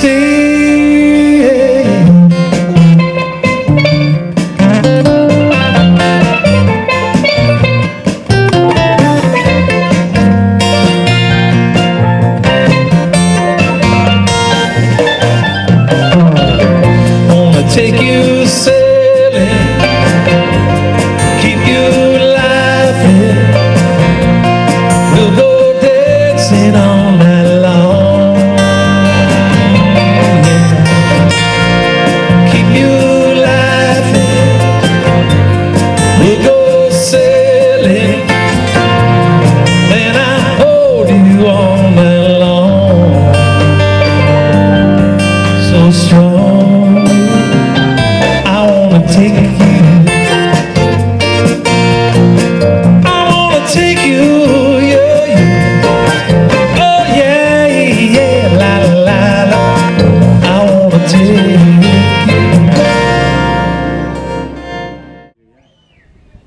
stay.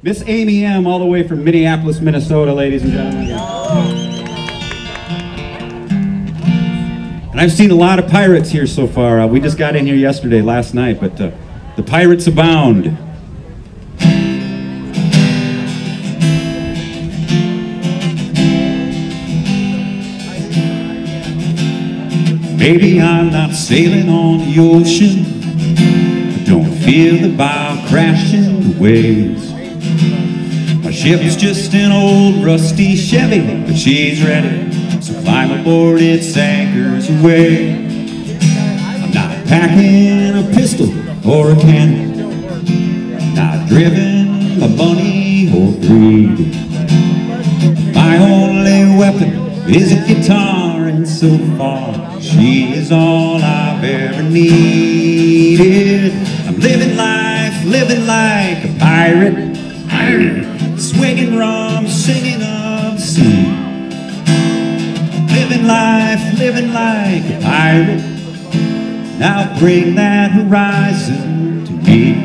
Miss Amy M., all the way from Minneapolis, Minnesota, ladies and gentlemen. And I've seen a lot of pirates here so far. Uh, we just got in here yesterday, last night, but uh, the pirates abound. Maybe I'm not sailing on the ocean. I don't feel the bow crashing the waves. Ship's just an old rusty Chevy, but she's ready. So climb aboard, its anchors away. I'm not packing a pistol or a cannon. Not driven by money or greed. My only weapon is a guitar, and so far she is all I've ever needed. I'm living life, living like a pirate, singing of the sea. Living life, living like a pirate. Now bring that horizon to me.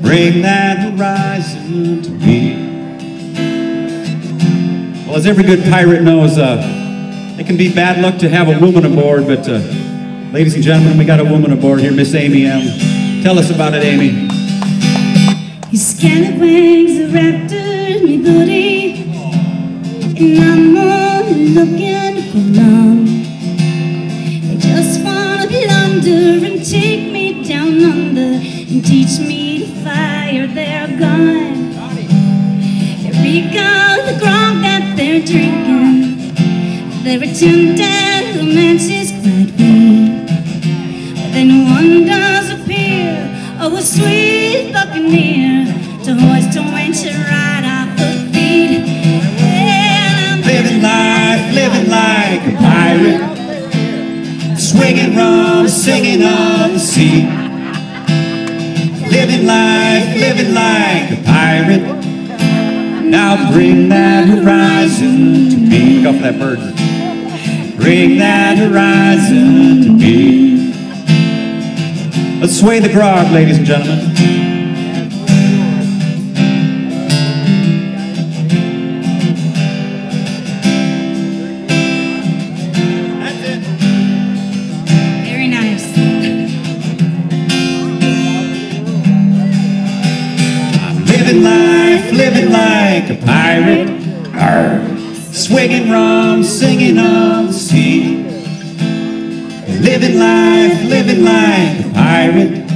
Bring that horizon to me. Well, as every good pirate knows, uh, it can be bad luck to have a woman aboard, but uh, ladies and gentlemen, we got a woman aboard here, Miss Amy M. Tell us about it, Amy. His scallywags are after me, buddy, and I'm only looking for love. They just wanna plunder and take me down under and teach me to fire their gun. They recall the grog that they're drinking. Their attempted romances quite weak. Then one does appear, oh, a sweet buccaneer to hoist a winch right off the feet. And I'm Living life, living like a pirate. Swinging rum, singing of the sea. Living life, living like a pirate. Now bring that horizon to me. Go for that bird. Bring that horizon to me. Let's sway the grog, ladies and gentlemen. A pirate. Arr. Swinging rum, singing on the sea. Living life, living like a pirate.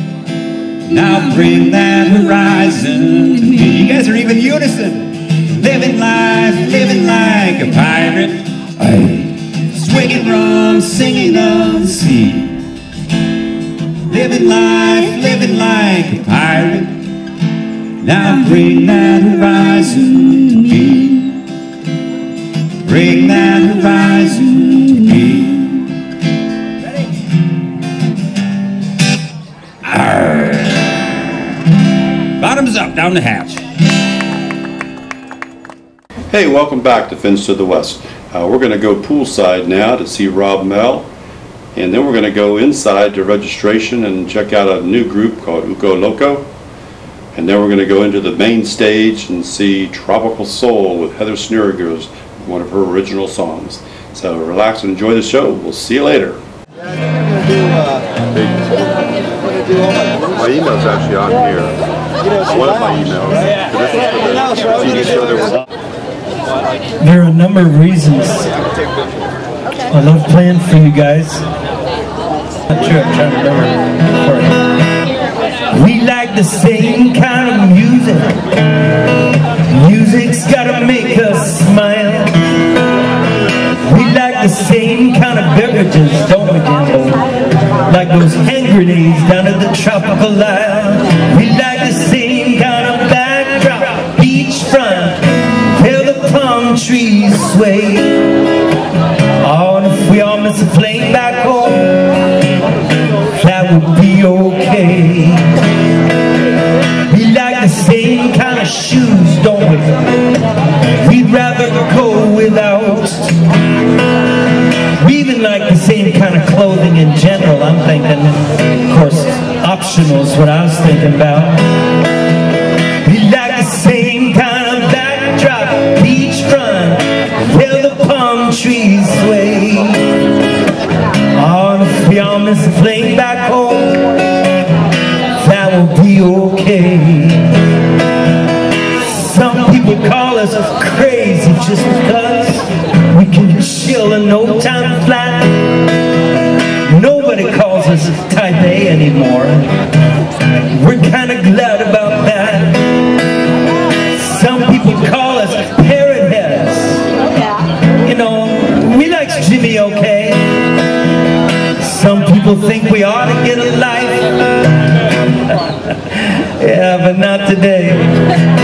Now bring that horizon to me. You guys are even unison. Living life, living like a pirate. Aye. Swinging rum, singing on the sea. Living life, living like a pirate. Now bring that horizon to me. Bring that horizon to me. Arr. Bottoms up, down the hatch. Hey, welcome back to Fins to the West. Uh, we're going to go poolside now to see Rob Mel, and then we're going to go inside to registration and check out a new group called Uko Loco. And then we're going to go into the main stage and see Tropical Soul with Heather Snurgers, one of her original songs. So relax and enjoy the show. We'll see you later. My email's actually on here. One of my emails. This is for the TV show that we're There are a number of reasons I love playing for you guys. Not sure, I'm trying to remember. We like the same kind of music. Music's gotta make us smile. We like the same kind of beverages, don't we, Jimbo? Like those hand grenades down at the tropical isle. We like the same kind of backdrop, beachfront, where the palm trees sway. Shoes, don't we? We'd rather go without. We even like the same kind of clothing in general. I'm thinking, of course, optional is what I was thinking about. We like the same kind of backdrop, beachfront, where the palm trees sway. Oh, if we all miss a plane back home, that will be okay. Call us crazy just because we can chill in no time flat. Nobody calls us type A anymore. We're kind of glad about that. Some people call us parrot heads. You know, we like Jimmy okay. Some people think we ought to get a life. yeah, but not today.